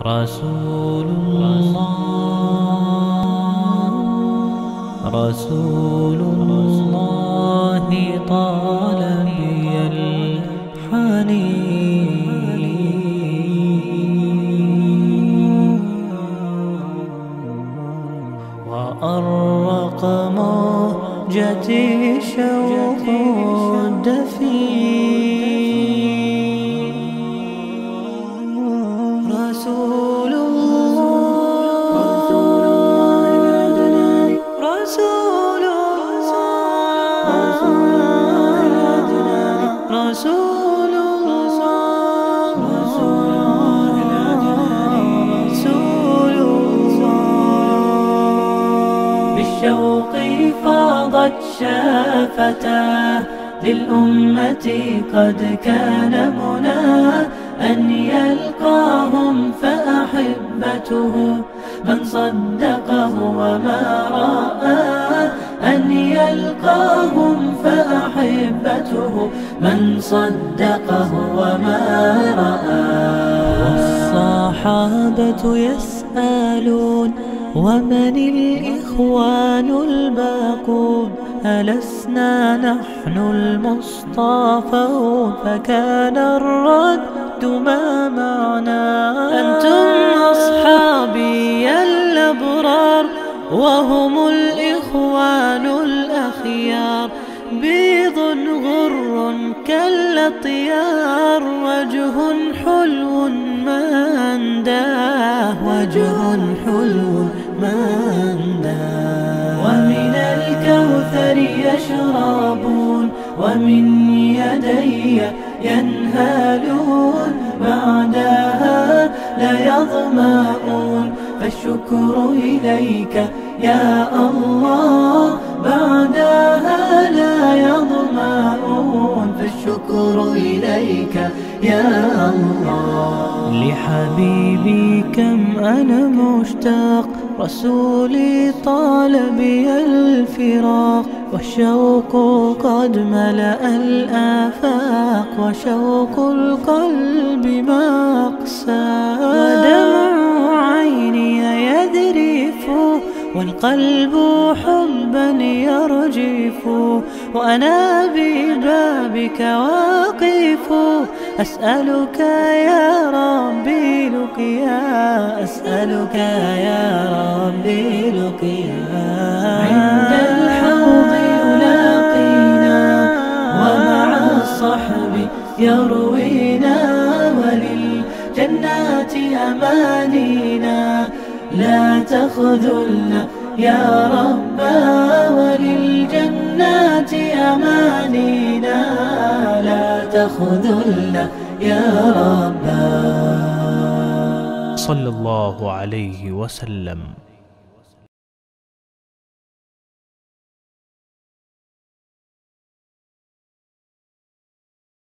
رسول الله رسول الله طال بي الحنين. وأرق موجتي شوق رسول الله. رسول الله بالشوق فاضت شافتاه للأمة قد كان مناه أن يلقاهم فأحبته من صدقه وما رآه أن يلقاهم فأحبته من صدقه وما رآه والصحابة يسألون ومن الإخوان الباقون؟ ألسنا نحن المصطفون؟ فكان الرد ما معنا أنتم أصحابي الأبرار وهم الإخوان غر كالأطيار وجه حلو ما أنداه وجه حلو ما أنداه ومن الكوثر يشربون ومن يدي ينهالون بعدها لا يظمأون. فالشكر إليك يا الله بعدها لا يظمأون إليك يا الله. لحبيبي كم أنا مشتاق. رسولي طال بي الفراق. والشوق قد ملأ الآفاق. وشوق القلب ما أقسى. والقلب حبا يرجف وأنا ببابك واقف. أسألك يا ربي لقيا أسألك يا ربي لقيا. عند الحوض يلاقينا ومع الصحب يروينا. وللجنات أمانينا لا تخذلنا يا ربا وللجنات أمانينا لا تخذلنا يا ربا صلى الله عليه وسلم.